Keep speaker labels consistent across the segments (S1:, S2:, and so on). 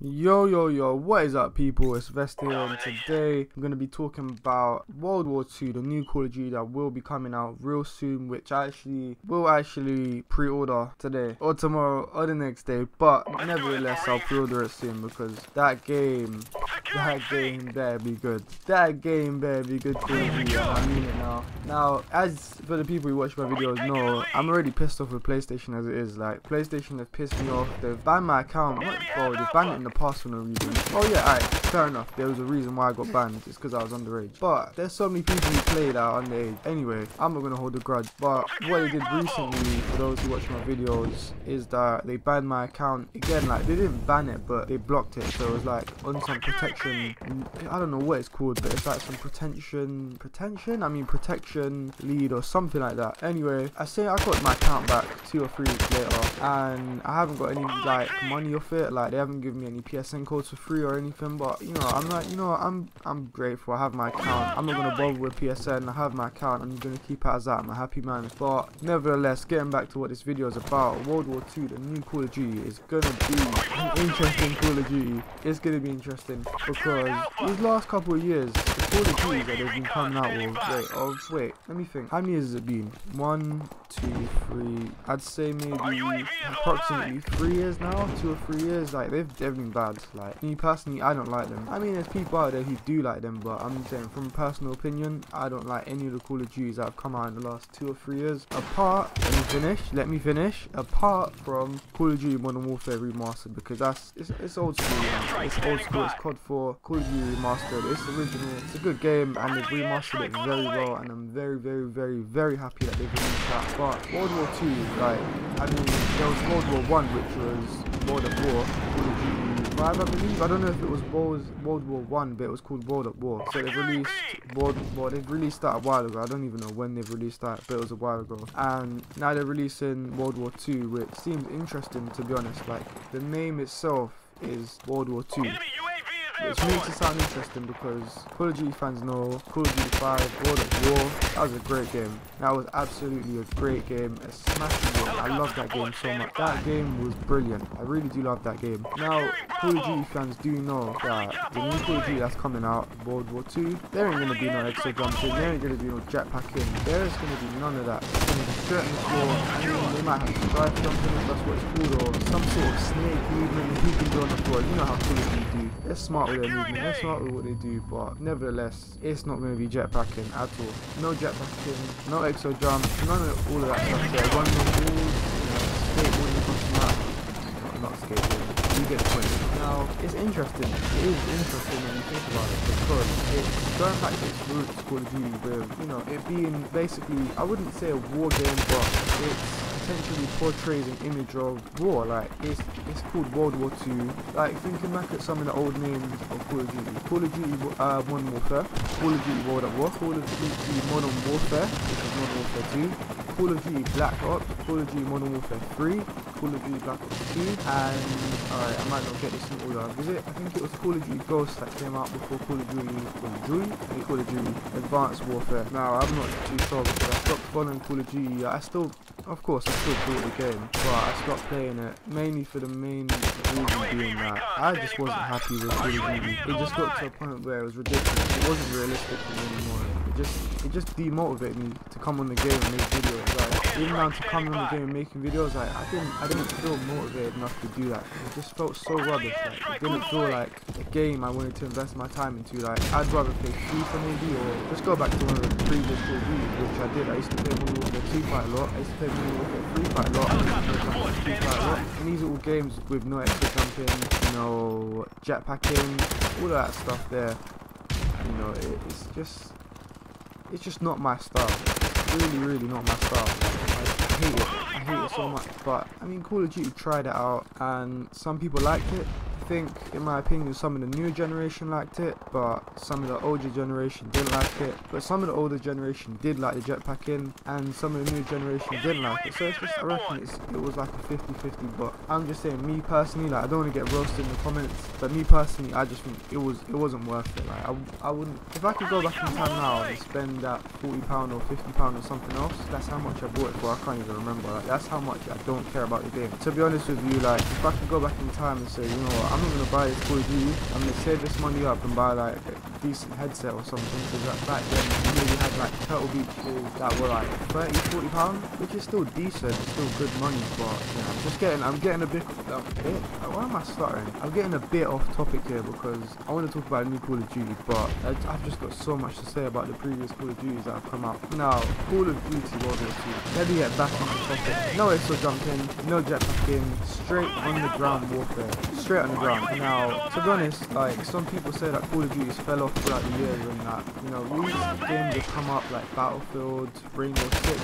S1: Yo yo yo, what is up people, it's Vest here and today I'm going to be talking about World War 2, the new Call of Duty that will be coming out real soon which I actually will actually pre-order today or tomorrow or the next day but nevertheless I'll pre-order it soon because that game, that game better be good. That game better be good of Duty I mean it now. Now as for the people who watch my videos know, I'm already pissed off with PlayStation as it is, like PlayStation have pissed me off, they've banned my account, bro, they've banned it the past for no reason. Oh yeah, alright, fair enough. There was a reason why I got banned. It's because I was underage. But there's so many people who play that are underage. Anyway, I'm not gonna hold a grudge. But what they did recently, for those who watch my videos, is that they banned my account again. Like they didn't ban it, but they blocked it. So it was like on some protection. I don't know what it's called, but it's like some protection, protection. I mean protection lead or something like that. Anyway, I say I got my account back two or three weeks later, and I haven't got any like money off it. Like they haven't given me any PSN codes for free or anything, but you know, I'm not, you know, I'm I'm grateful. I have my account. I'm not gonna bother with PSN. I have my account. I'm gonna keep it as that. I'm a happy man. But nevertheless, getting back to what this video is about, World War II, the new Call of Duty is gonna be an interesting Call of Duty. It's gonna be interesting because these last couple of years, the Call of Duty that they've been coming out with. Wait, oh wait, let me think. How many years has it been? One, two, three. I'd say maybe approximately three years now, two or three years. Like they've they've been bad. Like me personally, I don't like them. I mean, there's people out there who do like them, but I'm saying from personal opinion, I don't like any of the Call of Duties that have come out in the last two or three years. Apart, let me finish. Let me finish. Apart from Call of Duty Modern Warfare Remastered, because that's it's, it's old school. Man. It's old school. It's COD 4, Call of Duty Remastered. It's original. It's a good game, and they've remastered it very well. And I'm very, very, very, very happy that they've released that. But World War 2, like, I mean, there was World War 1, which was World at War, of 5, I believe. I don't know if it was World, World War 1, but it was called World at War. So they've released World War, they've released that a while ago. I don't even know when they've released that, but it was a while ago. And now they're releasing World War 2, which seems interesting, to be honest. Like, the name itself is World War 2 which makes it sound interesting because Call of Duty fans know Call of Duty 5, World at War, that was a great game. That was absolutely a great game, a smashing game. I love that game so much. That game was brilliant. I really do love that game. Now, Call of Duty fans do know that the new Call of Duty that's coming out, World War 2, there ain't gonna be no exo jumping, there ain't gonna be no jetpacking, there is gonna be none of that. It's gonna be floor. Mean, they might have strafe jumping if that's what it's called, or some sort of snake movement you can do on the floor. You know how Call of Duty do. They're smart with their movement, they're smart with what they do, but nevertheless, it's not going to be jetpacking at all. No jetpacking, no exo jump, none of all of that stuff there. Run the walls, you skateboarding across the map. Not skateboarding, you get the point. Now, it's interesting, it is interesting when you think about it, because it's going back to its roots, Call of Duty, with, you know, it being basically, I wouldn't say a war game, but it's essentially portrays an image of war. Like it's it's called World War Two. Like thinking back at some of the old names of Call of Duty, Call of Duty uh, Modern Warfare, Call of Duty World at War, Call of Duty Modern Warfare, which is Modern Warfare Two, Call of Duty Black Ops, Call of Duty Modern Warfare 3, Call of Duty Black Ops 2, and alright, I might not get this in order. Was it? I think it was Call of Duty Ghost that came out before Call of Duty Call of Duty, and Call of Duty Advanced Warfare. Now I'm not too sure because I stopped following Call of Duty. I still, of course, I still bought the game, but I stopped playing it mainly for the main reason being that I just wasn't happy with of Duty. It just got to a point where it was ridiculous. It wasn't realistic anymore. It just, it just demotivated me to come on the game and make videos. Like even down to coming on the game and making videos, like I didn't, I didn't feel motivated enough to do that. It just felt so rubbish. Like it didn't feel like a game I wanted to invest my time into. Like I'd rather play FIFA maybe, or just go back to one of the previous Call which I did. I used to play Modern Warfare 2 quite a lot. I used to play Modern Warfare 3 quite a lot. I used to play 2 quite a lot. And these are all games with no exo jumping, no jetpacking, all of that stuff there. You know, it, it's just, it's just not my style. Really, really not my style. I hate it. I hate it so much. But I mean, Call of Duty tried it out, and some people liked it. I think, in my opinion, some of the newer generation liked it, but some of the older generation didn't like it. But some of the older generation did like the jetpacking, and some of the new generation didn't like it. So it's just, I reckon it was like a 50-50. But I'm just saying, me personally, like I don't want to get roasted in the comments, but me personally, I just think it was it wasn't worth it. Like I, I wouldn't, if I could go back in time now and spend that 40 pound or 50 pound or something else, that's how much I bought it for. I can't even remember. Like, that's how much I don't care about the game. To be honest with you, like if I could go back in time and say, you know what I'm not gonna buy this Call of Duty. I'm gonna save this money up and buy like decent headset or something. Because back then maybe had like Turtle Beach Beaches that were like 30, 40 pounds, which is still decent. Still good money, but I'm just getting, I'm getting a bit, a bit. Why am I stuttering? I'm getting a bit off topic here because I want to talk about a new Call of Duty, but I, I've just got so much to say about the previous Call of Duties that have come out. Now, Call of Duty World War II. Let me get back on the topic. No exo jumping, no jetpacking, straight on the ground warfare. Straight on the ground. Now, to be honest, like some people say that Call of Duty fell off throughout the years and that, you know, these games have come up like Battlefield, Rainbow Six,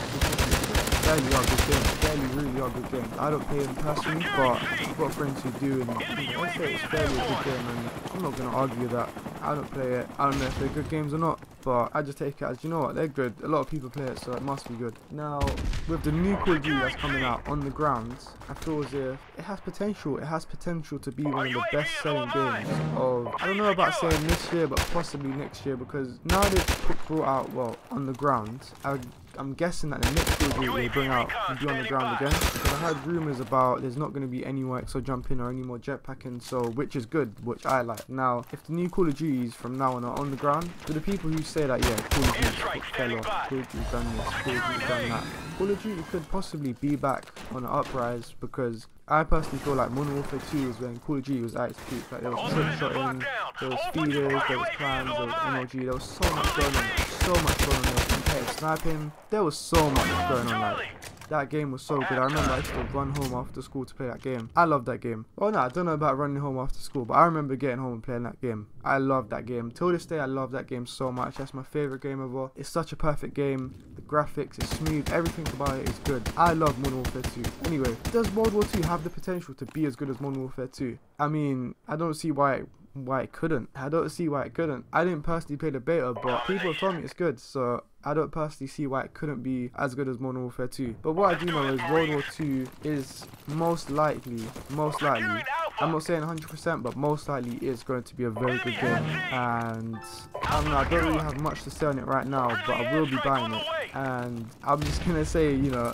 S1: fairly are good games, fairly really are good games. I don't play them personally, but I've got friends who do and you know, I say it's fairly a good game and I'm not going to argue that. I don't play it. I don't know if they're good games or not, but I just take it as, you know what, they're good. A lot of people play it, so it must be good. Now, with the new Call of Duty that's coming out on the grounds, I feel as if it has potential. It has potential to be one of the best selling games of, I don't know about saying this year, but possibly next year, because now they've brought out, well, on the grounds, I I'm guessing that the next Call of Duty they bring out will be on the ground again. Because I heard rumours about there's not going to be any more exo jumping or any more jetpacking, so which is good, which I like. Now, if the new Call of Duties from now on are on the ground, to the people who say that, yeah, Call of Duty fell off, Call of Duty's done this, Call of Duty's done that, Call of Duty could possibly be back on an uprise because I personally feel like Modern Warfare 2 is when Call of Duty was at its peak. Like there was trick shotting, there was speeders, there was clans, there was MLG, there was so much going on, so much going on there. Competitive sniping, there was so much going on. Like that game was so good. I remember I used to run home after school to play that game. I love that game. Oh no, I don't know about running home after school, but I remember getting home and playing that game. I love that game. Till this day, I love that game so much. That's my favorite game ever. It's such a perfect game. The graphics is smooth. Everything about it is good. I love Modern Warfare 2. Anyway, does World War 2 have the potential to be as good as Modern Warfare 2? I mean, I don't see why it why it couldn't. I don't see why it couldn't. I didn't personally play the beta, but people told me it's good, so I don't personally see why it couldn't be as good as Modern Warfare 2. But what I do know is World War 2 is most likely, most likely, I'm not saying 100%, but most likely is going to be a very good game. And I don't know, I don't really have much to say on it right now, but I will be buying it. And I'm just going to say, you know,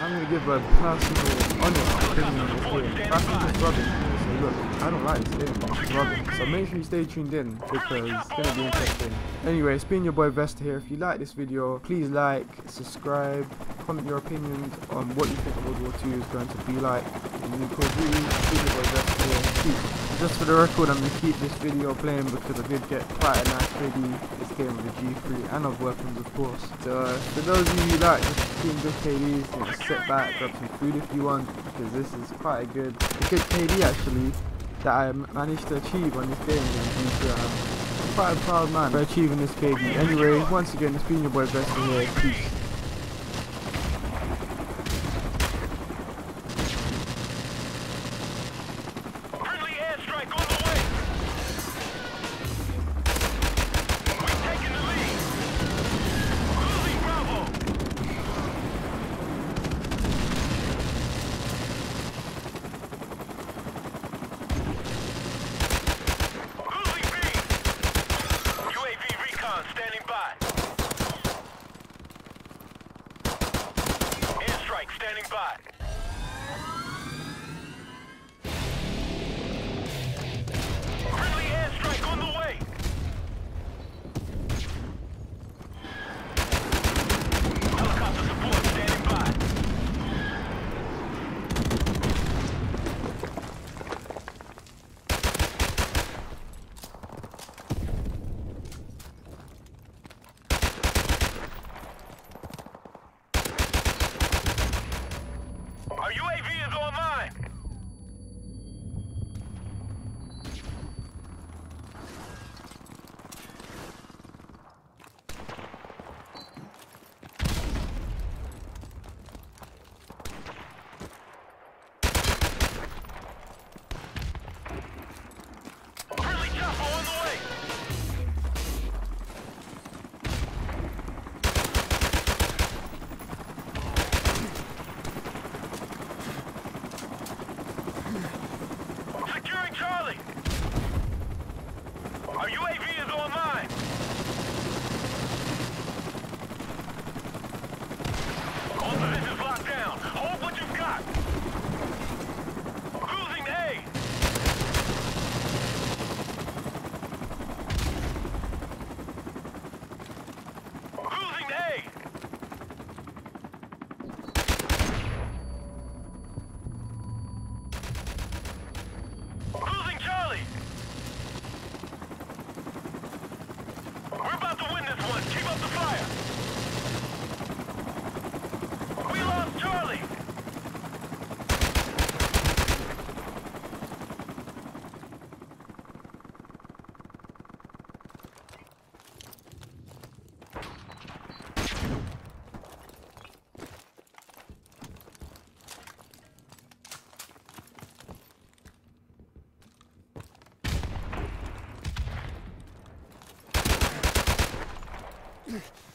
S1: I'm going to give a personal, honest opinion on this game. I don't like this game, it's rubbish. So make sure you stay tuned in because it's going to be interesting. Anyway, it's been your boy Vesta here. If you like this video, please like, subscribe, comment your opinions on what you think World War II is going to be like your boy Vesta here. Peace. Just for the record, I'm going to keep this video playing because I did get quite a nice KD this game with the G3 and of weapons of course. So uh, for those of you who like just seeing good KDs, you sit back, grab some food if you want because this is quite a good, a good KD actually that I managed to achieve on this game G3. I'm quite a proud man for achieving this KD. Anyway, once again, it's been your boy Vesta here. Peace.
S2: Yeah.